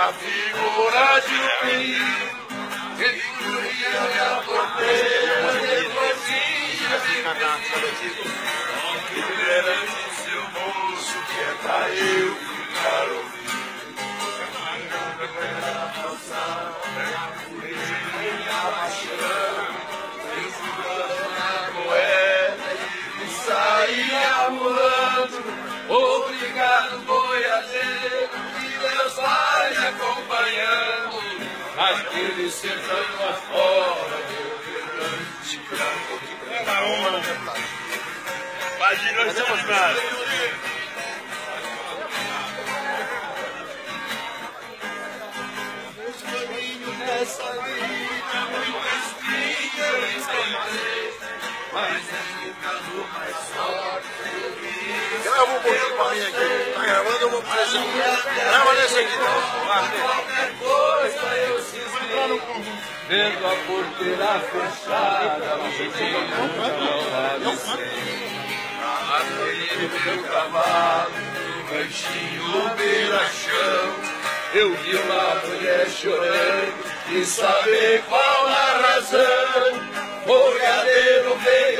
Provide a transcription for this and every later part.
na figura de um menino que incluía minha porteira de cozinha que era de seu moço que é pra eu ficar ouvindo saía voando. Obrigado, boiadeiro, vai me acompanhando. Aquele sertão afora, meu verdade. Era uma. Imagina os Nessa vida, muitas trilhas encontrei, mas nunca do mais forte. Grava um pouquinho pra mim aqui. Vou nesse aqui. Qualquer coisa eu cismei, vendo a porteira fechada, o jeitinho não. Arrei meu cavalo, no ranchinho beira-chão, eu vi uma mulher chorando e saber qual a razão. Boiadeiro veio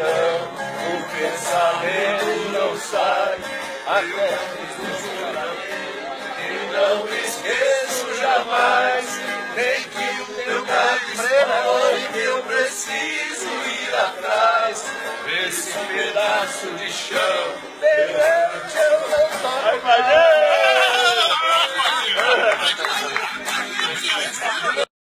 o pensamento não sai. Até e não esqueço jamais. Nem que o teu caminho que eu preciso ir atrás. Esse pedaço de chão, perante eu não toco.